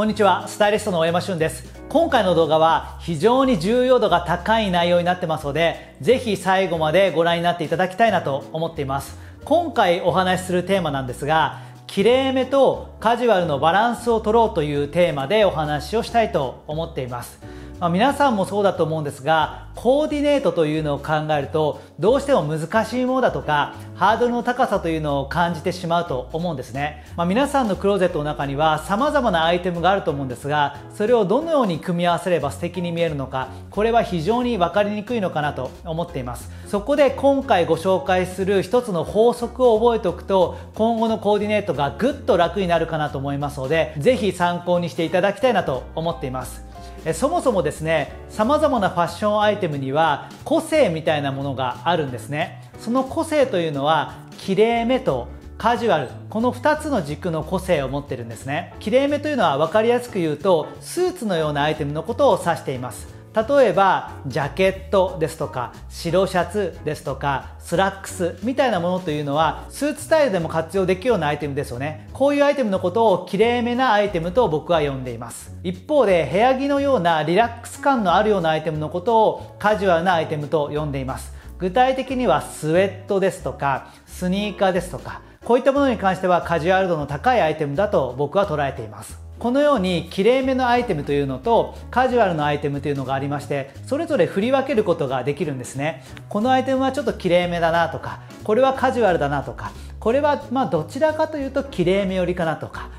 こんにちはスタイリストの大山俊です。今回の動画は非常に重要度が高い内容になってますのでぜひ最後までご覧になっていただきたいなと思っています。今回お話しするテーマなんですがきれいめとカジュアルのバランスを取ろうというテーマでお話をしたいと思っています。まあ、皆さんもそうだと思うんですがコーディネートというのを考えるとどうしても難しいものだとかハードルの高さというのを感じてしまうと思うんですね、まあ、皆さんのクローゼットの中には様々なアイテムがあると思うんですがそれをどのように組み合わせれば素敵に見えるのかこれは非常に分かりにくいのかなと思っています。そこで今回ご紹介する一つの法則を覚えておくと今後のコーディネートがぐっと楽になるかなと思いますのでぜひ参考にしていただきたいなと思っています。そもそもですね様々なファッションアイテムには個性みたいなものがあるんですね。その個性というのはきれいめとカジュアルこの2つの軸の個性を持ってるんですね。きれいめというのは分かりやすく言うとスーツのようなアイテムのことを指しています。例えばジャケットですとか白シャツですとかスラックスみたいなものというのはスーツスタイルでも活用できるようなアイテムですよね。こういうアイテムのことをきれいめなアイテムと僕は呼んでいます。一方で部屋着のようなリラックス感のあるようなアイテムのことをカジュアルなアイテムと呼んでいます。具体的にはスウェットですとかスニーカーですとかこういったものに関してはカジュアル度の高いアイテムだと僕は捉えています。このようにきれいめのアイテムというのとカジュアルのアイテムというのがありましてそれぞれ振り分けることができるんですね。このアイテムはちょっときれいめだなとかこれはカジュアルだなとかこれはまあどちらかというときれいめ寄りかなとか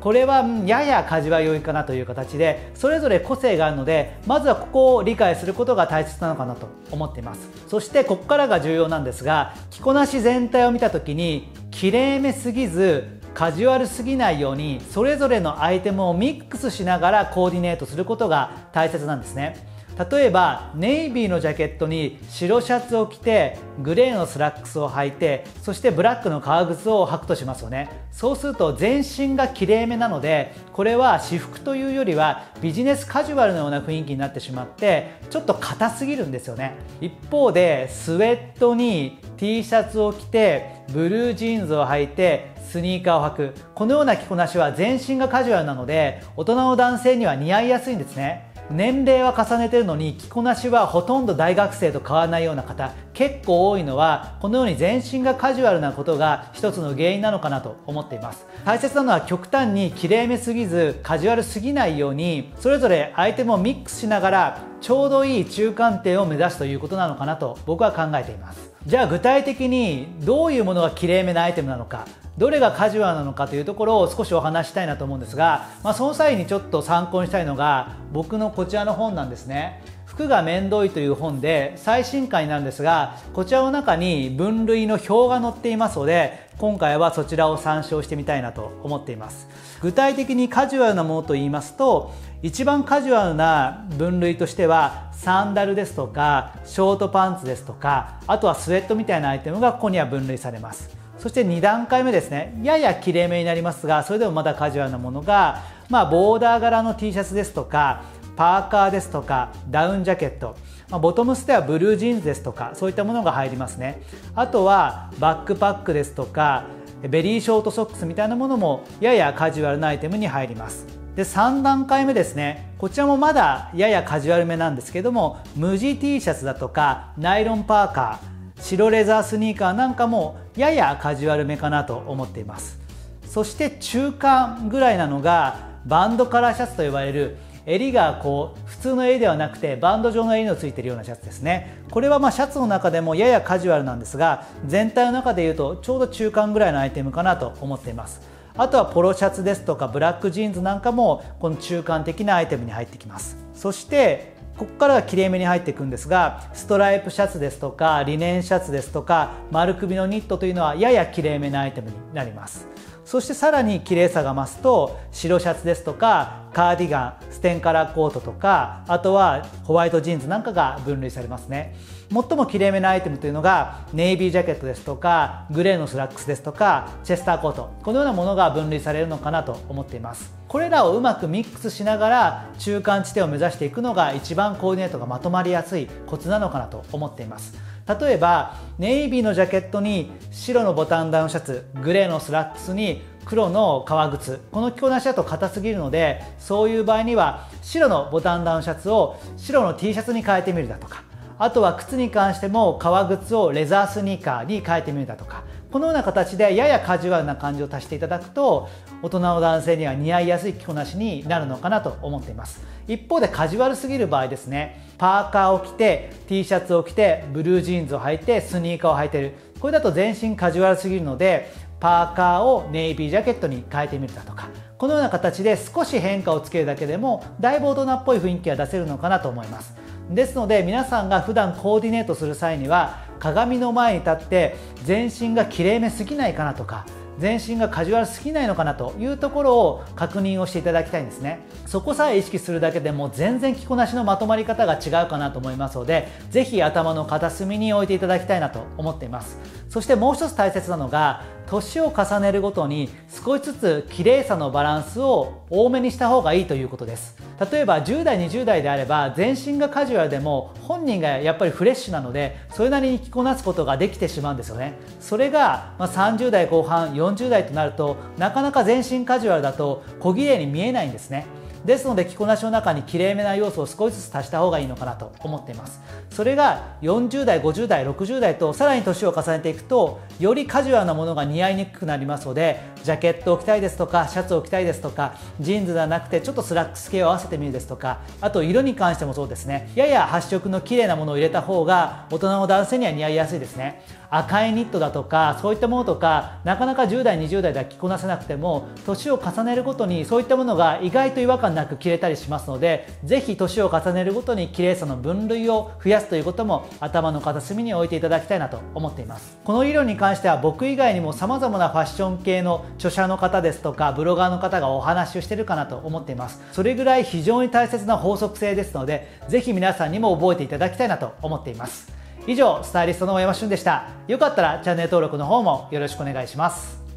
これはややカジュアル寄りかなという形でそれぞれ個性があるのでまずはここを理解することが大切なのかなと思っています。そしてここからが重要なんですが着こなし全体を見た時にきれいめすぎずカジュアルすぎないようにそれぞれのアイテムをミックスしながらコーディネートすることが大切なんですね。例えばネイビーのジャケットに白シャツを着てグレーのスラックスを履いてそしてブラックの革靴を履くとしますよね。そうすると全身がきれいめなのでこれは私服というよりはビジネスカジュアルのような雰囲気になってしまってちょっと硬すぎるんですよね。一方でスウェットに T シャツを着てブルージーンズを履いてスニーカーを履く。このような着こなしは全身がカジュアルなので大人の男性には似合いやすいんですね。年齢は重ねてるのに着こなしはほとんど大学生と変わらないような方結構多いのはこのように全身がカジュアルなことが一つの原因なのかなと思っています。大切なのは極端にきれいめすぎずカジュアルすぎないようにそれぞれアイテムをミックスしながらちょうどいい中間点を目指すということなのかなと僕は考えています。じゃあ具体的にどういうものがきれいめなアイテムなのか。どれがカジュアルなのかというところを少しお話したいなと思うんですが、まあ、その際にちょっと参考にしたいのが僕のこちらの本なんですね。服が面倒いという本で最新回なんですがこちらの中に分類の表が載っていますので今回はそちらを参照してみたいなと思っています。具体的にカジュアルなものと言いますと一番カジュアルな分類としてはサンダルですとかショートパンツですとかあとはスウェットみたいなアイテムがここには分類されます。そして2段階目ですね。ややきれいめになりますがそれでもまだカジュアルなものが、まあ、ボーダー柄の T シャツですとかパーカーですとかダウンジャケット、まあ、ボトムスではブルージーンズですとかそういったものが入りますね。あとはバックパックですとかベリーショートソックスみたいなものもややカジュアルなアイテムに入ります。で3段階目ですね。こちらもまだややカジュアルめなんですけども無地 T シャツだとかナイロンパーカー白レザースニーカーなんかもややカジュアルめかなと思っています。そして中間ぐらいなのがバンドカラーシャツと呼ばれる襟がこう普通の襟ではなくてバンド状の襟のついてるようなシャツですね。これはまシャツの中でもややカジュアルなんですが全体の中でいうとちょうど中間ぐらいのアイテムかなと思っています。あとはポロシャツですとかブラックジーンズなんかもこの中間的なアイテムに入ってきます。そしてここからはきれいめに入っていくんですがストライプシャツですとかリネンシャツですとか丸首のニットというのはややきれいめなアイテムになります。そしてさらに綺麗さが増すと白シャツですとかカーディガンステンカラーコートとかあとはホワイトジーンズなんかが分類されますね。最もきれいめなアイテムというのがネイビージャケットですとかグレーのスラックスですとかチェスターコート。このようなものが分類されるのかなと思っています。これらをうまくミックスしながら中間地点を目指していくのが一番コーディネートがまとまりやすいコツなのかなと思っています。例えばネイビーのジャケットに白のボタンダウンシャツグレーのスラックスに黒の革靴この着こなしだと硬すぎるのでそういう場合には白のボタンダウンシャツを白の T シャツに変えてみるだとかあとは靴に関しても革靴をレザースニーカーに変えてみるだとかこのような形でややカジュアルな感じを足していただくと大人の男性には似合いやすい着こなしになるのかなと思っています。一方でカジュアルすぎる場合ですねパーカーを着て T シャツを着てブルージーンズを履いてスニーカーを履いてる。これだと全身カジュアルすぎるのでパーカーをネイビージャケットに変えてみるだとか。このような形で少し変化をつけるだけでもだいぶ大人っぽい雰囲気が出せるのかなと思います。ですので皆さんが普段コーディネートする際には鏡の前に立って全身がきれいめすぎないかなとか全身がカジュアルすぎないのかなというところを確認をしていただきたいんですね。そこさえ意識するだけでも全然着こなしのまとまり方が違うかなと思いますので是非頭の片隅に置いていただきたいなと思っています。そしてもう一つ大切なのが年を重ねるごとに少しずつ綺麗さのバランスを多めにした方がいいということです。例えば10代20代であれば全身がカジュアルでも本人がやっぱりフレッシュなのでそれなりに着こなすことができてしまうんですよね。それが30代後半40代となるとなかなか全身カジュアルだと小綺麗に見えないんですね。ですので着こなしの中にきれいめな要素を少しずつ足した方がいいのかなと思っています。それが40代50代60代とさらに年を重ねていくとよりカジュアルなものが似合いにくくなりますのでジャケットを着たいですとかシャツを着たいですとかジーンズではなくてちょっとスラックス系を合わせてみるですとかあと色に関してもそうですね。やや発色の綺麗なものを入れた方が大人の男性には似合いやすいですね。赤いニットだとかそういったものとかなかなか10代20代では着こなせなくても年を重ねるごとにそういったものが意外と違和感なく着れたりしますのでぜひ年を重ねるごとに綺麗さの分類を増やすということも頭の片隅に置いていただきたいなと思っています。この理論に関しては僕以外にも様々なファッション系の著者の方ですとかブロガーの方がお話をしてるかなと思っています。それぐらい非常に大切な法則性ですのでぜひ皆さんにも覚えていただきたいなと思っています。以上スタイリストの大山俊でした。よかったらチャンネル登録の方もよろしくお願いします。